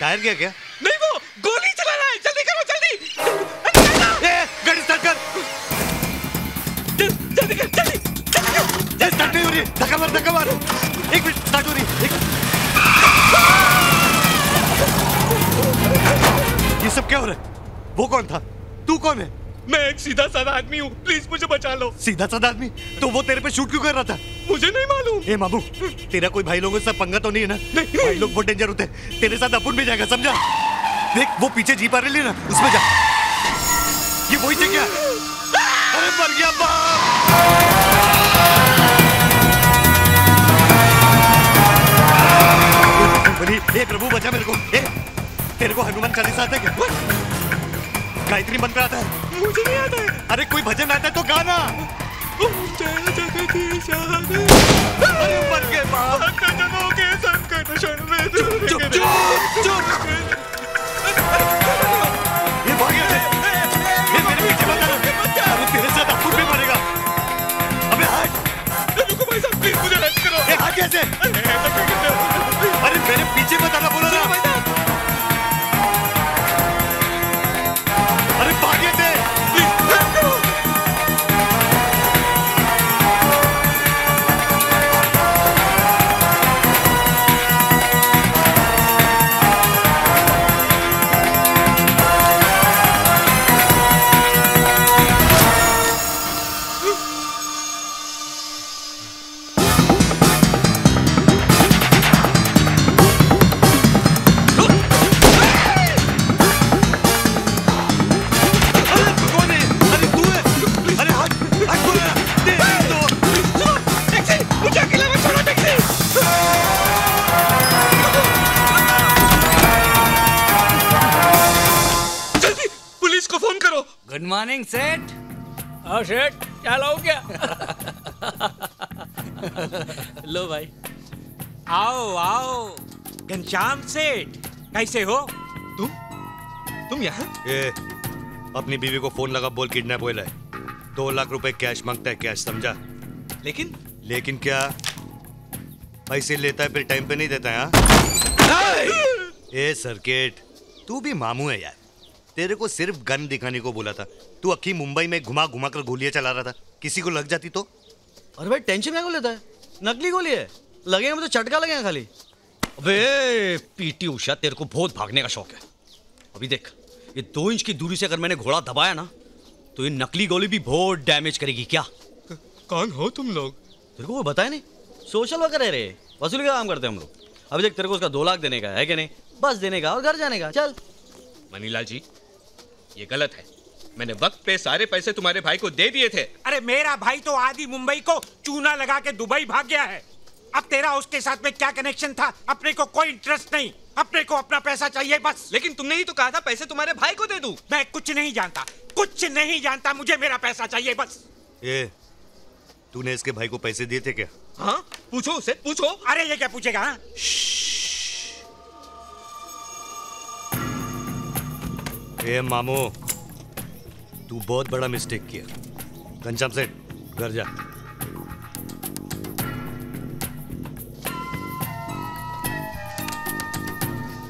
Tyre गया क्या? नहीं वो गोली चला रहा है। जल्दी करो जल्दी। ए गाड़ी स्टार्ट कर। जल्दी कर जल्दी जल्दी स्टार्ट नहीं हो रही। धक्का मार धक्का मार। एक मिनट स्टार्ट हो रही। एक ये सब क्या हो रहा है? वो कौन था? तू कौन है? मैं एक सीधा साधा आदमी हूँ। प्लीज़ मुझे बचा लो। सीधा साधा आदमी? तो वो तेरे पे शूट क्यों कर रहा था? मुझे नहीं मालूम। ए मामू तेरा कोई भाई लोगों से पंगा तो नहीं है ना? नहीं। भाई लोग बहुत डेंजर होते हैं। तेरे साथ अपुन भी जाएगा समझा? देख वो पीछे जीप आ रही है ना उसमें जा। ये वही क्या? अरे मर गया बाप! ए प्रभु बचा मेरे को। ए तेरे को हनुमान चालीसा आता है क्या? गायत्री मंत्र आता है। मुझे नहीं आता है। अरे कोई भजन आता है तो गाना। चुप चुप के संकट गुड मॉर्निंग सेठ और सेठ क्या लाओ क्या? लो भाई। आओ आओ। घनश्याम सेठ कैसे हो? तुम? तुम यहाँ? अपनी बीवी को फ़ोन लगा बोल किडनैप हुआ है दो लाख रुपए कैश माँगता है कैश समझा? लेकिन? लेकिन क्या? पैसे लेता है फिर टाइम पे नहीं देता है हाँ? ए सर्किट तू भी मामू है यार। तेरे को सिर्फ़ गन दिखाने को बोला था। तू अक्की मुंबई में घुमा घुमा कर गोलियाँ चला रहा था। किसी को लग जाती तो? अरे भाई टेंशन क्या को लेता है? नकली गोली है। लगेगा मुझे चटका लगेगा खाली। अबे पीटी उषा तेरे को बहुत भागने का शौक है। अभी देख ये दो इंच की दूरी से अगर मैंने घोड़ा दबाया ना तो ये नकली गोली भी बहुत डैमेज करेगी क्या? कौन हो तुम लोग? तेरे को वो बताया नहीं? सोशल वर्कर है रे। वसूली का काम करते हैं हम लोग। अभी देख तेरे को उसका दो लाख देने का है कि नहीं? बस देने का और घर जाने का। चल। मनीलाल जी ये गलत है। मैंने वक्त पे सारे पैसे तुम्हारे भाई को दे दिए थे। अरे मेरा भाई तो आधी मुंबई को चूना लगा के दुबई भाग गया है। अब तेरा उसके साथ में क्या कनेक्शन था? अपने को कोई इंटरेस्ट नहीं। अपने को अपना पैसा चाहिए बस। लेकिन तुमने ही तो कहा था पैसे तुम्हारे भाई को दे दूँ। मैं कुछ नहीं जानता। कुछ नहीं जानता। मुझे मेरा पैसा चाहिए बस। ए तूने इसके भाई को पैसे दिए थे क्या? हाँ पूछो उसे पूछो। अरे ये क्या पूछेगा हाँ? ए मामू तू बहुत बड़ा मिस्टेक किया। घनश्याम सेठ घर जा।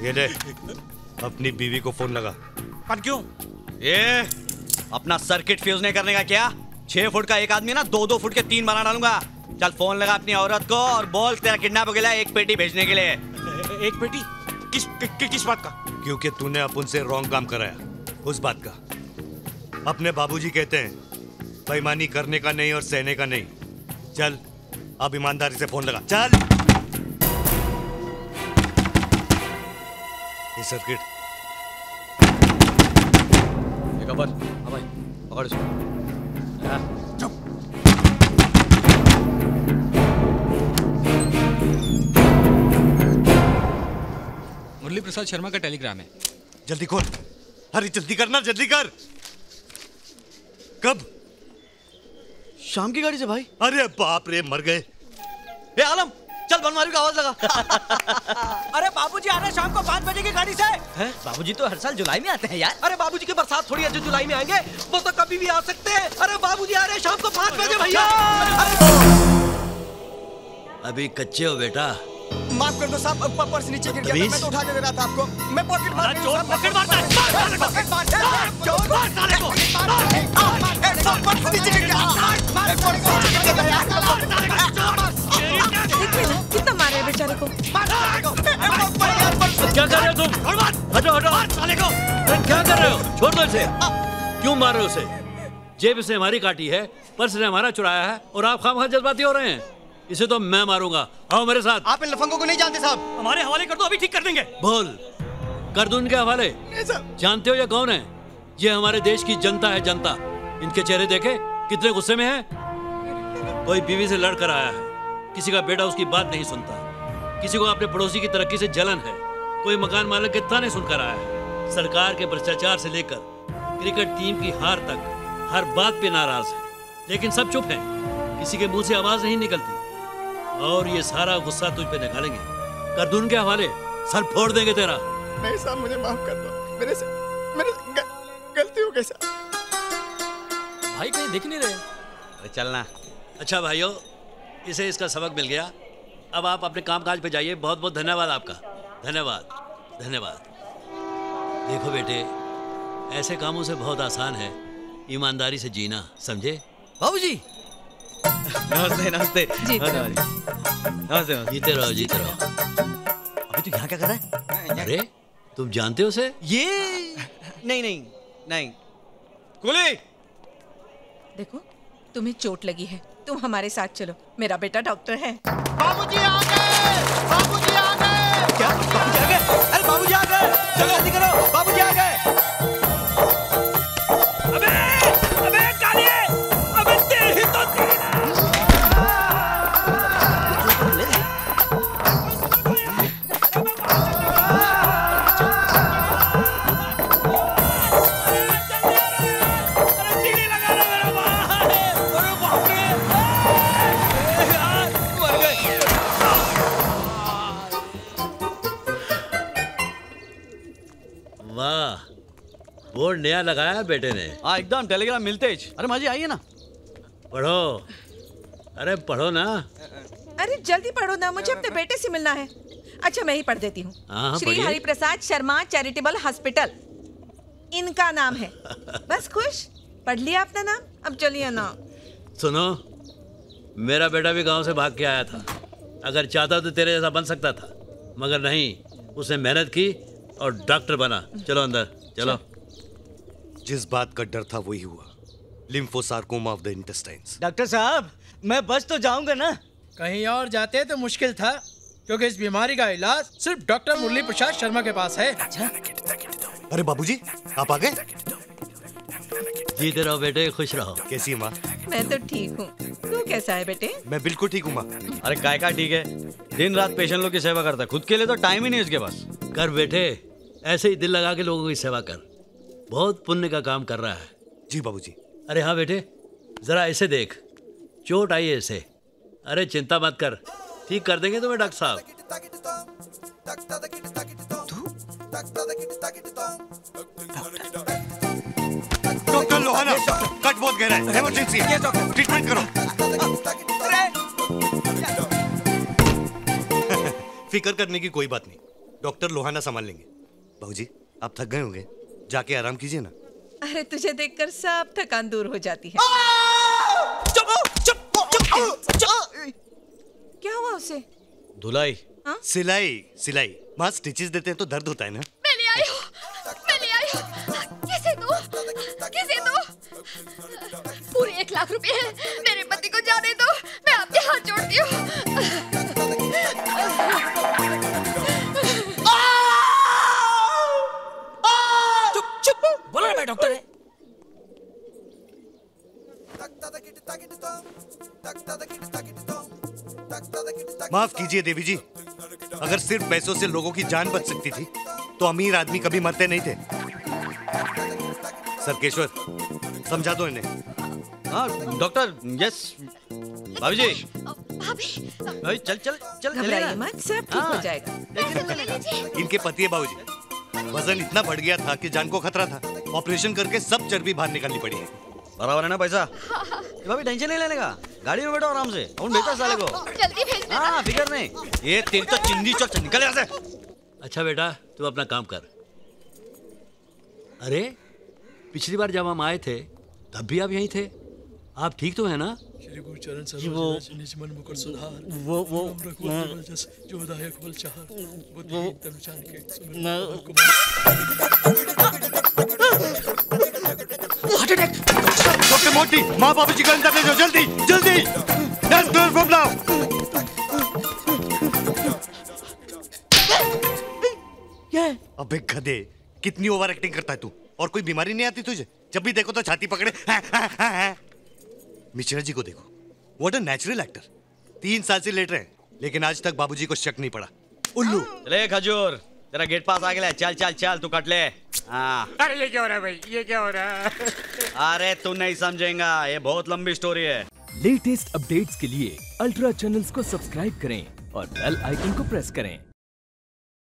ये ले अपनी बीवी को फ़ोन लगा। पर क्यों? ये अपना सर्किट फ्यूज नहीं करने का क्या? छह फुट का एक आदमी ना दो दो फुट के तीन बना डालूँगा। चल फ़ोन लगा अपनी औरत को और बोल तेरा किडनैप हो गया एक पेटी भेजने के लिए। एक पेटी? किस कि, कि, किस बात का? क्योंकि तूने अपन से रॉन्ग काम कराया। उस बात का। अपने बाबूजी कहते हैं, बेईमानी करने का नहीं और सहने का नहीं। चल, अब ईमानदारी से फ़ोन लगा। चल! ये सर्किट ये कबर हाँ भाई, पकड़ मुरली प्रसाद शर्मा का टेलीग्राम है। जल्दी खोल। अरे जल्दी करना जल्दी कर। कब? शाम की गाड़ी से भाई। अरे बाप रे मर गए। ए आलम चल बनवारी का आवाज़ लगा। अरे बाबूजी आ रहे शाम को पाँच बजे की गाड़ी से। हैं? बाबूजी तो हर साल जुलाई में आते हैं यार। अरे बाबूजी की बरसात थोड़ी है जो जुलाई में आएँगे वो तो कभी भी आ सकते हैं। अरे बाबूजी आ रहे शाम को पाँच बजे भैया। अभी कच्चे हो बेटा। माफ़ कर दो साहब पर्स नीचे गिर गया मैं तो उठा के दे रहा था आपको मैं पॉकेट मार रही हूँ, चोर पॉकेट मारता है। मार साले को। पॉकेट मार चोर मार साले को ए, साहब, पर्स नीचे गिर गया मार, मार, पर्स नीचे गिर गया यार। देखिए ना कितना मारे हैं बेचारे को क्या कर रहे हो तुम हटो हटो साले को क्या कर रहे हो छोड़ दो इसे क्यों मार रहे हो उसे जेब इसने हमारी काटी है पर्स ने हमारा चुराया है और आप खाम जज्बाती हो रहे हैं इसे तो मैं मारूँगा। आओ मेरे साथ। आप इन लफंगों को नहीं जानते साहब। हमारे हवाले कर दो अभी ठीक कर देंगे। बोल। कर दूँ इनके हवाले? जानते हो ये कौन है? ये हमारे देश की जनता है जनता। इनके चेहरे देखे कितने गुस्से में है। कोई बीवी से लड़ कर आया है। किसी का बेटा उसकी बात नहीं सुनता। किसी को अपने पड़ोसी की तरक्की से जलन है। कोई मकान मालिक के ताने सुनकर आया है। सरकार के भ्रष्टाचार से लेकर क्रिकेट टीम की हार तक हर बात पे नाराज़ है। लेकिन सब चुप हैं। किसी के मुँह से आवाज़ नहीं निकलती। और ये सारा गुस्सा तुझ पे निकालेंगे। कर दूँ उनके हवाले सर फोड़ देंगे तेरा। नहीं साहब मुझे माफ़ कर दो। मेरे से मेरे से ग- गलती हो गई साहब। भाई कहीं दिख नहीं रहे। अरे चलना। अच्छा भाइयों इसे इसका सबक मिल गया। अब आप अपने काम काज पे जाइए। बहुत बहुत धन्यवाद आपका। धन्यवाद। धन्यवाद। देखो बेटे ऐसे कामों से बहुत आसान है। ईमानदारी से जीना समझे? बाबूजी नमस्ते नमस्ते नमस्ते नमस्ते नमस्ते जीते रहो जीते रहो अभी तू यहाँ क्या कर रहा है अरे तुम जानते हो उसे ये नहीं नहीं नहीं कुली देखो तुम्हें चोट लगी है। तुम हमारे साथ चलो। मेरा बेटा डॉक्टर है। बाबूजी आ गए! बाबूजी आ गए! क्या? बाबूजी आ गए? अरे बाबूजी आ गए। चलो जल्दी करो। नया लगाया बेटे ने। हाँ एकदम टेलीग्राम मिलते ही। अरे माजी आइए ना। पढ़ो। अरे पढ़ो ना। अरे जल्दी पढ़ो ना मुझे अपने बेटे से मिलना है। अच्छा मैं ही पढ़ देती हूँ। हाँ, श्री हरिप्रसाद शर्मा चैरिटेबल हॉस्पिटल। इनका नाम है। बस खुश? पढ़ लिया अपना नाम? अब चलिए ना। सुनो मेरा बेटा भी गाँव से भाग के आया था। अगर चाहता तो तेरे जैसा बन सकता था मगर नहीं उसने मेहनत की और डॉक्टर बना। चलो अंदर चलो। जिस बात का डर था वही हुआ। Lymphosarcoma of the intestines doctor साहब मैं बस तो जाऊँगा ना। कहीं और जाते तो मुश्किल था क्योंकि इस बीमारी का इलाज सिर्फ़ डॉक्टर मुरली प्रसाद शर्मा के पास है। अरे बाबूजी आप आ गए? जीते रहो बेटे खुश रहो। कैसी है माँ? मैं तो ठीक हूँ। तू कैसा है बेटे? मैं बिल्कुल ठीक हूँ माँ। अरे काय का ठीक है? दिन रात पेशेंट लोग की सेवा करता है। खुद के लिए तो टाइम ही नहीं उसके पास। कर बेटे ऐसे ही दिल लगा के लोगों की सेवा कर। बहुत पुण्य का काम कर रहा है। जी बाबूजी। अरे हाँ बेटे जरा ऐसे देख। चोट आई है इसे। अरे चिंता मत कर। ठीक कर देंगे तुम्हें डॉक्टर साहब। डॉक्टर लोहाना कट बहुत गहरा है। इमरजेंसी ट्रीटमेंट करो। फ़िक्र करने की कोई बात नहीं। डॉक्टर लोहाना संभाल लेंगे। बाबूजी आप थक गए होंगे। जाके आराम कीजिए ना। अरे तुझे देखकर सब थकान दूर हो जाती है। क्या हुआ उसे? धुलाई। सिलाई सिलाई। वहाँ स्टिचेस देते हैं तो दर्द होता है ना। मैं ले आई हूँ। मैं ले आई हूँ। किसे दो किसे दो पूरे एक लाख रुपए हैं। मेरे पति को जाने दो। मैं आपके हाथ जोड़ती हूँ। माफ़ कीजिए देवी जी। अगर सिर्फ़ पैसों से लोगों की जान बच सकती थी तो अमीर आदमी कभी मरते नहीं थे। सरकेश्वर समझा दो इन्हें। हाँ डॉक्टर यस। भाभी जी। भाभी। चल चल चल घबराइए मत सब ठीक हो हाँ। जाएगा। इनके पति है बाबूजी। वज़न इतना बढ़ गया था कि जान को खतरा था। ऑपरेशन करके सब चर्बी बाहर निकालनी पड़ी है। बराबर है ना पैसा? भाभी टेंशन नहीं लेने का? गाड़ी में बैठो आराम से। हम भेजता साले को। जल्दी भेज देना। हाँ फिकर नहीं। ये तेरी तो चिंदी चौक से निकल यहाँ से। अच्छा बेटा तू अपना काम कर। अरे पिछली बार जब हम आए थे तब भी आप यहीं थे। आप ठीक तो है ना? श्री गुरु चरण जी, वो- सरोज निज मन मुकुर सुधार। वो- वो- जस जो दायक बल चार बुद्धि वो- तनु जानिके सुमिरन मैं- पवन कुमार। डॉक्टर मोटी माँ बाबू जी को अंदर ले जल्दी। जल्दी फ्रॉम नाउ अबे गधे कितनी ओवर एक्टिंग करता है तू? और कोई बीमारी नहीं आती तुझे? जब भी देखो तो छाती पकड़े। मिश्रा जी को देखो। व्हाट अ नेचुरल एक्टर तीन साल से लेट रहे लेकिन आज तक बाबूजी को शक नहीं पड़ा। उल्लू। चले खजूर। तेरा गेट पास आ गया चल चल चल तू कट ले। हाँ। अरे ये क्या हो रहा है भाई? ये क्या हो रहा है? अरे तू नहीं समझेगा ये बहुत लंबी स्टोरी है। लेटेस्ट अपडेट्स के लिए अल्ट्रा चैनल्स को सब्सक्राइब करें और बेल आइकन को प्रेस करें।